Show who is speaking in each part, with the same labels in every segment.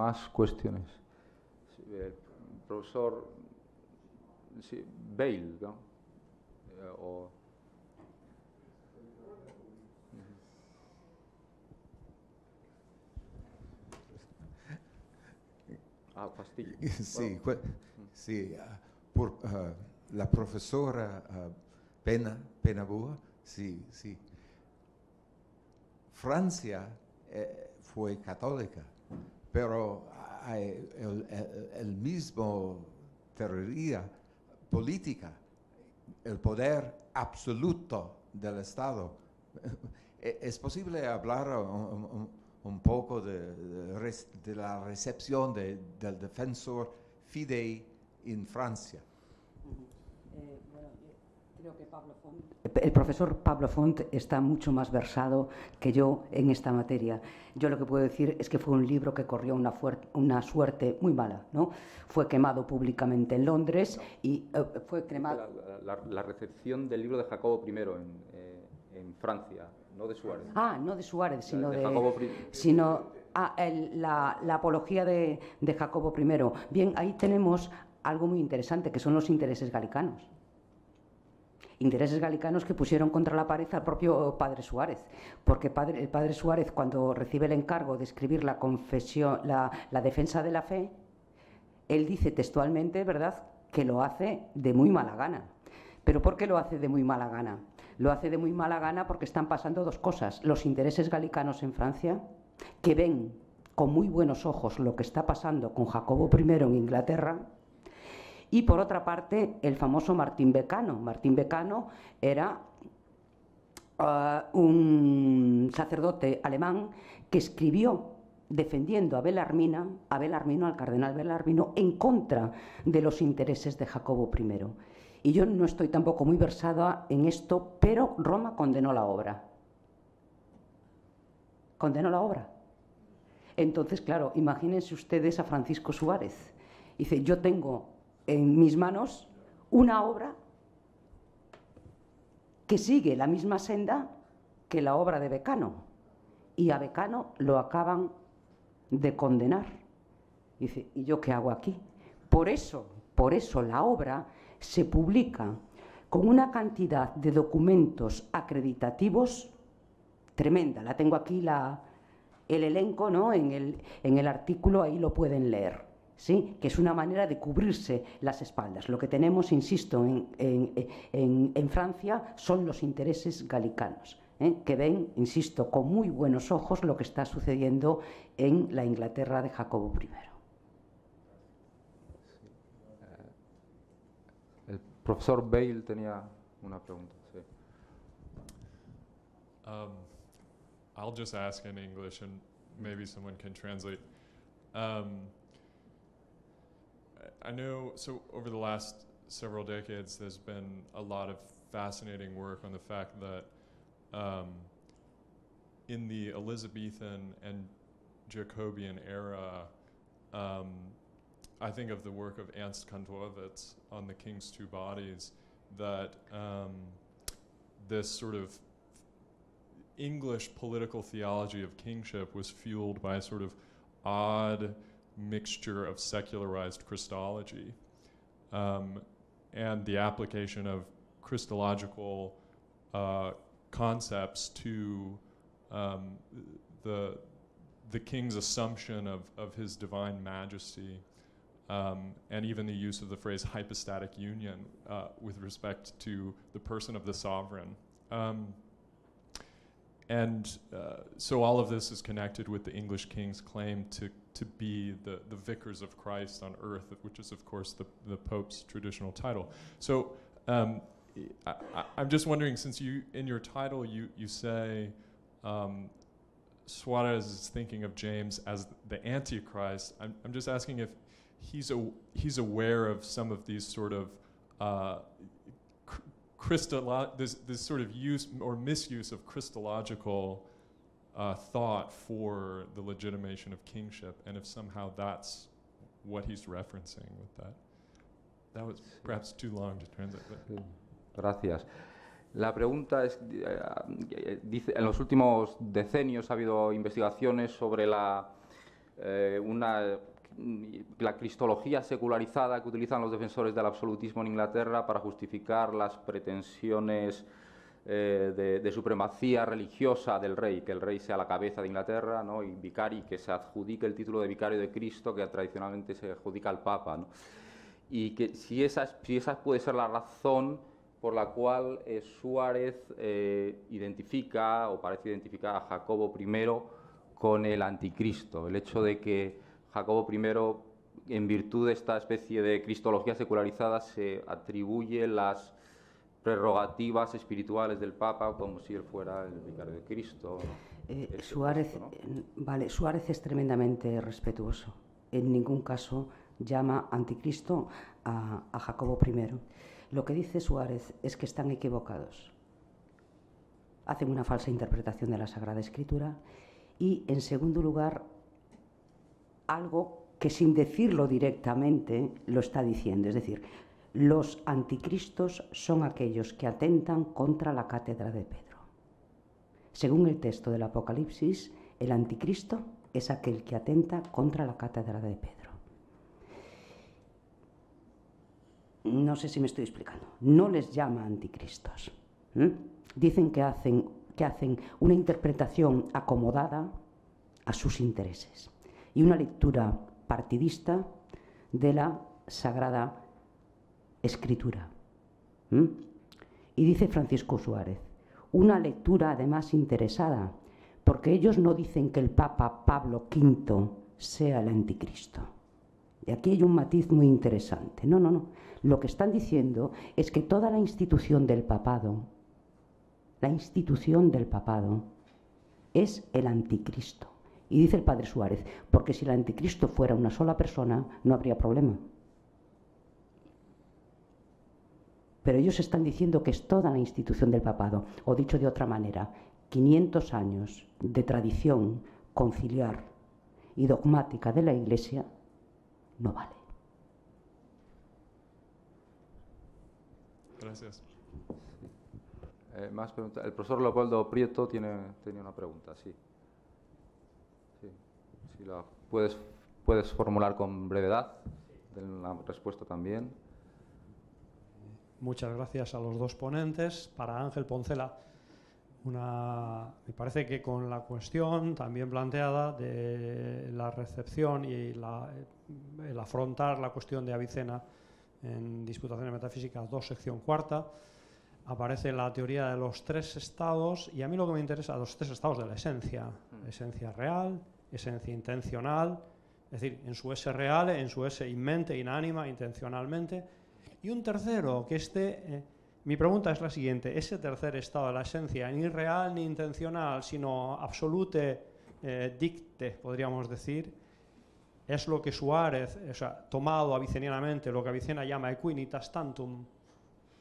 Speaker 1: más cuestiones. Sí, eh, profesor sí, Bale, ¿no? Eh, o, Ah.
Speaker 2: Sí,
Speaker 1: Bueno,
Speaker 2: sí, ah, por ah, la profesora ah, Pena, Penabúa, sí, sí. Francia eh, fue católica, pero hay el, el- el mismo teoría política, el poder absoluto del Estado. Eh, ¿Es posible hablar un, poco de, la recepción de- del defensor Fidei en Francia?
Speaker 3: El profesor Pablo Font está mucho más versado que yo en esta materia. Yo lo que puedo decir es que fue un libro que corrió una, suerte muy mala. ¿no? Fue quemado públicamente en Londres y eh, fue
Speaker 1: La,
Speaker 3: quemado.
Speaker 1: la- la recepción del libro de Jacobo I en, eh, en Francia, no de Suárez.
Speaker 3: Ah, no de Suárez, sino
Speaker 1: de
Speaker 3: de.
Speaker 1: Jacobo I.
Speaker 3: sino ah, el- la, la apología de, de Jacobo I. Bien, ahí tenemos algo muy interesante, que son los intereses galicanos. Intereses galicanos que pusieron contra la pared al propio padre Suárez, porque el padre Suárez, cuando recibe el encargo de escribir la confesión, la defensa de la fe, él dice textualmente, ¿verdad?, que lo hace de muy mala gana. ¿Pero por qué lo hace de muy mala gana? Lo hace de muy mala gana porque están pasando dos cosas. Los intereses galicanos en Francia, que ven con muy buenos ojos lo que está pasando con Jacobo I en Inglaterra, y por otra parte el famoso Martín Becano. Martín Becano era ah, un sacerdote alemán que escribió defendiendo a Belarmina, a Belarmino, al cardenal Belarmino, en contra de los intereses de Jacobo I. Y yo no estoy tampoco muy versada en esto, pero Roma condenó la obra. Condenó la obra. Entonces, claro, imagínense ustedes a Francisco Suárez. Dice, yo tengo en mis manos una obra que sigue la misma senda que la obra de Becano. Y a Becano lo acaban de condenar. Dice, ¿y yo qué hago aquí? Por eso, por eso la obra se publica con una cantidad de documentos acreditativos tremenda. La tengo aquí la, el elenco, ¿no? En el, en el artículo ahí lo pueden leer. ¿Sí? que es una manera de cubrirse las espaldas. Lo que tenemos, insisto, en, en- en- en Francia son los intereses galicanos, ¿eh? que ven, insisto, con muy buenos ojos lo que está sucediendo en la Inglaterra de Jacobo I.
Speaker 1: El profesor Bale tenía una pregunta. sí.
Speaker 4: Um, I'll just ask in English and maybe someone can translate. Um, I- know, so over the last several decades, there's been a lot of fascinating work on the fact that um, in the Elizabethan and Jacobean era, um, I think of the work of Ernst Kantorowicz on the King's Two Bodies, that um, this sort of English political theology of kingship was fueled by a sort of odd mixture of secularized Christology um, and the application of Christological uh, concepts to um, the, the king's assumption of, of his divine majesty. Um, and even the use of the phrase hypostatic union uh, with respect to the person of the sovereign. Um, and uh, so all of this is connected with the English king's claim to, to be the, the vicars of Christ on earth, which is, of course, the, the Pope's traditional title. So um, I, I'm just wondering, since you, in your title, you, you say um, Suarez is thinking of James as the Antichrist, I'm, I'm just asking if he's, a, he's aware of some of these sort of uh, crystallo- this, this sort of use or misuse of Christological uh, thought for the legitimation of kingship, and if somehow that's what he's referencing with that. That was perhaps too long to translate. But
Speaker 1: Gracias. La pregunta es, eh, dice, en los últimos decenios ha habido investigaciones sobre la eh, una, la cristología secularizada que utilizan los defensores del absolutismo en Inglaterra para justificar las pretensiones eh, de, supremacía religiosa del rey, que el rey sea la cabeza de Inglaterra, ¿no? y vicari, que se adjudique el título de vicario de Cristo, que tradicionalmente se adjudica al Papa. ¿no? Y que si esa, si esa puede ser la razón por la cual eh, Suárez eh, identifica o parece identificar a Jacobo I con el anticristo, el hecho de que Jacobo I, en virtud de esta especie de cristología secularizada, se atribuye las prerrogativas espirituales del Papa como si él fuera el vicario de Cristo.
Speaker 3: Eh, Suárez, vale, Suárez es tremendamente respetuoso. En ningún caso llama anticristo a, a Jacobo I. Lo que dice Suárez es que están equivocados. Hacen una falsa interpretación de la Sagrada Escritura y, en segundo lugar, algo que sin decirlo directamente lo está diciendo. Es decir, los anticristos son aquellos que atentan contra la cátedra de Pedro. Según el texto del Apocalipsis, el anticristo es aquel que atenta contra la cátedra de Pedro. No sé si me estoy explicando. No les llama anticristos. Dicen que hacen, que hacen una interpretación acomodada a sus intereses y una lectura partidista de la Sagrada Escritura. Y dice Francisco Suárez, una lectura además interesada, porque ellos no dicen que el Papa Pablo V sea el anticristo. Y aquí hay un matiz muy interesante. No, no, no. Lo que están diciendo es que toda la institución del papado, la institución del papado, es el anticristo. Y dice el padre Suárez, porque si el anticristo fuera una sola persona, no habría problema. Pero ellos están diciendo que es toda la institución del papado, o dicho de otra manera, 500 años de tradición conciliar y dogmática de la Iglesia no vale.
Speaker 4: Gracias.
Speaker 1: Eh, más El profesor Leopoldo Prieto tiene, tiene una pregunta, sí. Si la puedes, puedes formular con brevedad, la respuesta también.
Speaker 5: Muchas gracias a los dos ponentes. Para Ángel Poncela, una, me parece que con la cuestión también planteada de la recepción y el afrontar la cuestión de Avicena en Disputaciones Metafísicas 2, sección cuarta, aparece la teoría de los tres estados y a mí lo que me interesa, los tres estados de la esencia, mm. esencia real, esencia intencional, es decir, en su S real, en su S inmente, inánima, intencionalmente. Y un tercero, que este, eh, mi pregunta es la siguiente, ese tercer estado de la esencia, ni real ni intencional, sino absolute eh, dicte, podríamos decir, es lo que Suárez, o sea, tomado avicenianamente, lo que Avicena llama equinitas tantum,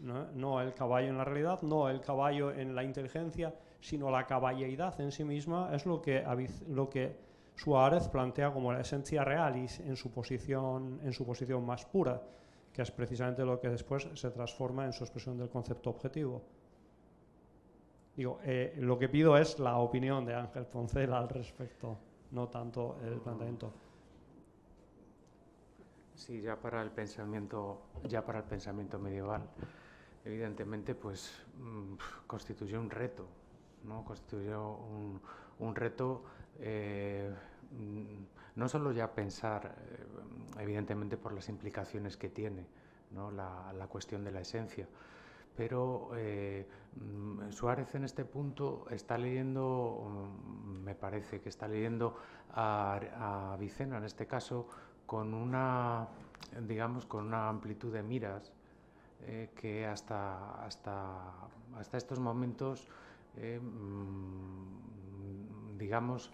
Speaker 5: ¿no? no el caballo en la realidad, no el caballo en la inteligencia, sino la caballeidad en sí misma, es lo que, lo que Suárez plantea como la esencia realis en su posición, en su posición más pura, que es precisamente lo que después se transforma en su expresión del concepto objetivo. Digo, eh, lo que pido es la opinión de Ángel Poncela al respecto, no tanto el planteamiento.
Speaker 6: Sí, ya para el pensamiento, ya para el pensamiento medieval, evidentemente, pues mm, constituyó un reto, ¿no? Constituyó un reto eh, no solo ya pensar, eh, evidentemente por las implicaciones que tiene la, cuestión de la esencia, pero eh, mm, Suárez en este punto está leyendo, mm, me parece que está leyendo a, a, Vicena en este caso con una, digamos, con una amplitud de miras que hasta, hasta, hasta estos momentos, mm, digamos,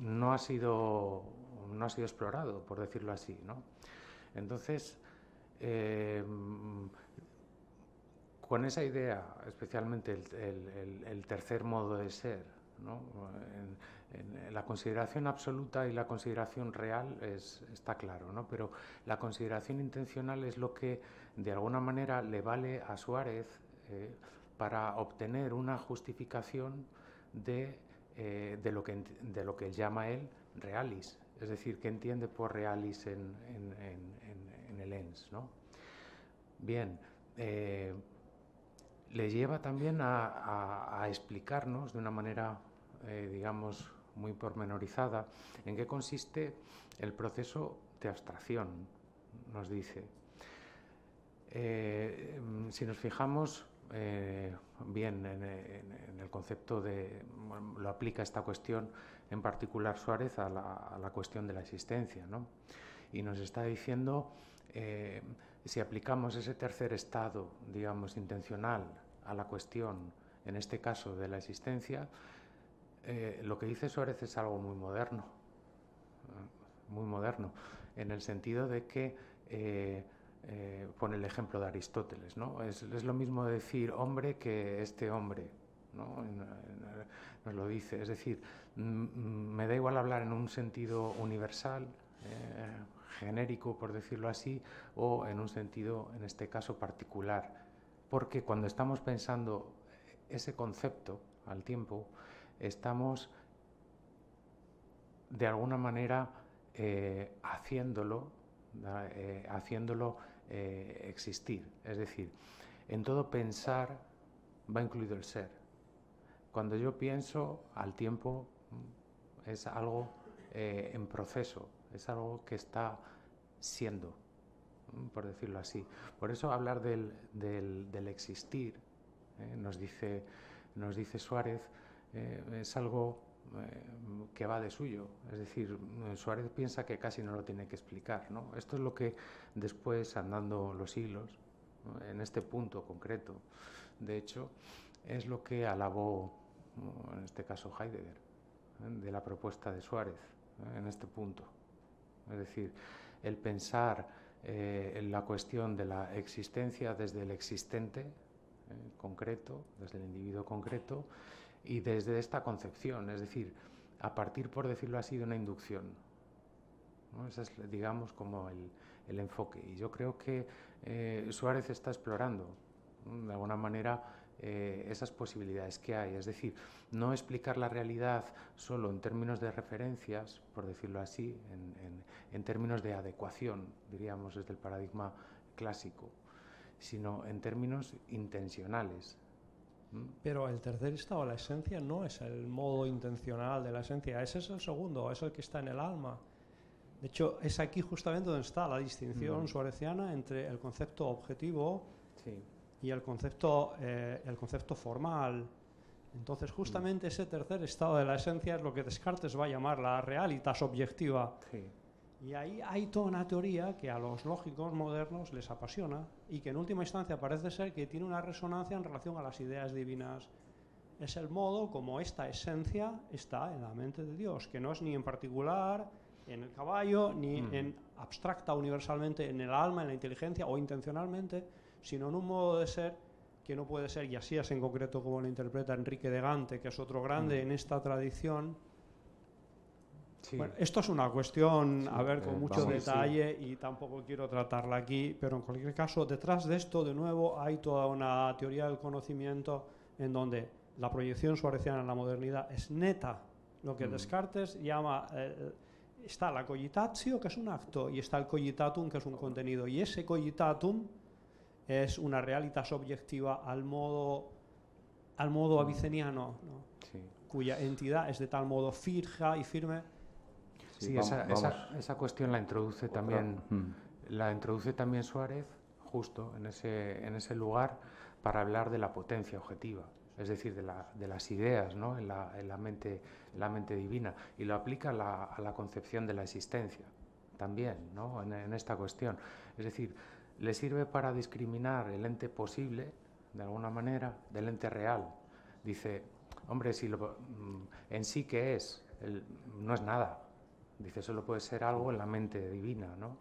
Speaker 6: no ha sido, no ha sido explorado, por decirlo así. ¿no? Entonces, eh, con esa idea, especialmente el, tercer modo de ser, ¿no? la consideración absoluta y la consideración real es, está claro, ¿no? pero la consideración intencional es lo que de alguna manera le vale a Suárez eh, para obtener una justificación de eh, de, lo que, de lo que llama él realis, es decir, qué entiende por realis en, el ENS. ¿no? Bien, eh, le lleva también a, explicarnos de una manera, eh, digamos, muy pormenorizada en qué consiste el proceso de abstracción, nos dice. si nos fijamos, eh, bien en, el concepto de, lo aplica esta cuestión en particular Suárez a la, cuestión de la existencia, ¿no? Y nos está diciendo, eh, si aplicamos ese tercer estado, digamos, intencional a la cuestión, en este caso de la existencia, eh, lo que dice Suárez es algo muy moderno, muy moderno, en el sentido de que eh, pone el ejemplo de Aristóteles, ¿no? Es, lo mismo decir hombre que este hombre, ¿no? Nos lo dice, es decir, me da igual hablar en un sentido universal, eh, genérico, por decirlo así, o en un sentido, en este caso, particular, porque cuando estamos pensando ese concepto al tiempo, estamos de alguna manera eh, haciéndolo, haciéndolo eh, existir. Es decir, en todo pensar va incluido el ser. Cuando yo pienso al tiempo mm, es algo eh, en proceso, es algo que está siendo, mm, por decirlo así. Por eso hablar del, existir, eh, nos, dice, nos dice Suárez, es algo eh, que va de suyo. Es decir, Suárez piensa que casi no lo tiene que explicar. ¿no? Esto es lo que después, andando los siglos, en este punto concreto, de hecho, es lo que alabó, en este caso Heidegger, ¿eh? de la propuesta de Suárez, ¿eh? en este punto. Es decir, el pensar en la cuestión de la existencia desde el existente concreto, desde el individuo concreto, y desde esta concepción, es decir, a partir, por decirlo así, de una inducción. ¿no? Ese es, digamos, como el, enfoque. Y yo creo que eh, Suárez está explorando, de alguna manera, eh, esas posibilidades que hay. Es decir, no explicar la realidad solo en términos de referencias, por decirlo así, en términos de adecuación, diríamos, desde el paradigma clásico, sino en términos intencionales,
Speaker 5: pero el tercer estado, la esencia, no es el modo intencional de la esencia, ese es el segundo, es el que está en el alma. De hecho, es aquí justamente donde está la distinción suareciana entre el concepto objetivo y el concepto, eh, el concepto formal. Entonces, justamente ese tercer estado de la esencia es lo que Descartes va a llamar la realitas objetiva. Y ahí hay toda una teoría que a los lógicos modernos les apasiona y que en última instancia parece ser que tiene una resonancia en relación a las ideas divinas. Es el modo como esta esencia está en la mente de Dios, que no es ni en particular en el caballo, ni mm. en abstracta universalmente en el alma, en la inteligencia o intencionalmente, sino en un modo de ser que no puede ser, y así es en concreto como lo interpreta Enrique de Gante, que es otro grande mm. en esta tradición, bueno, esto es una cuestión, a ver, con eh, mucho detalle y tampoco quiero tratarla aquí, pero en cualquier caso, detrás de esto, de nuevo, hay toda una teoría del conocimiento en donde la proyección suareciana en la modernidad es neta, lo que mm. Descartes llama, eh, está la cogitatio, que es un acto, y está el cogitatum, que es un contenido, y ese cogitatum es una realitas objetiva al modo, al modo mm. aviceniano, cuya entidad es de tal modo fija y firme
Speaker 6: Sí, esa, Esa, cuestión la introduce también, mm. la introduce también Suárez justo en ese, en ese lugar para hablar de la potencia objetiva, es decir, de, la, de las ideas ¿no? en, la, en, la mente, la mente divina, y lo aplica a la, a la concepción de la existencia también ¿no? en, en, esta cuestión. Es decir, le sirve para discriminar el ente posible, de alguna manera, del ente real. Dice, hombre, si lo, mm, en sí que es, no es nada, Dice, solo puede ser algo en la mente divina, ¿no?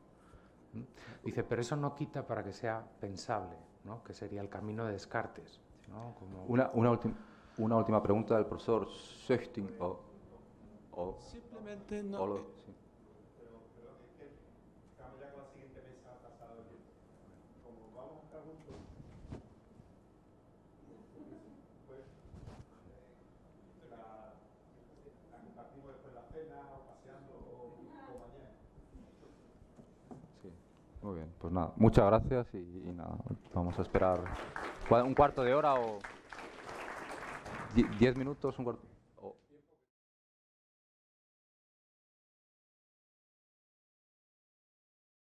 Speaker 6: Dice, pero eso no quita para que sea pensable, ¿no? Que sería el camino de Descartes, ¿no?
Speaker 1: Una, una, una última pregunta del profesor Söchting. O,
Speaker 7: Simplemente no... Eh,
Speaker 1: Muy bien, pues nada, muchas gracias y, nada, vamos a esperar un cuarto de hora o die- diez minutos, un cuarto.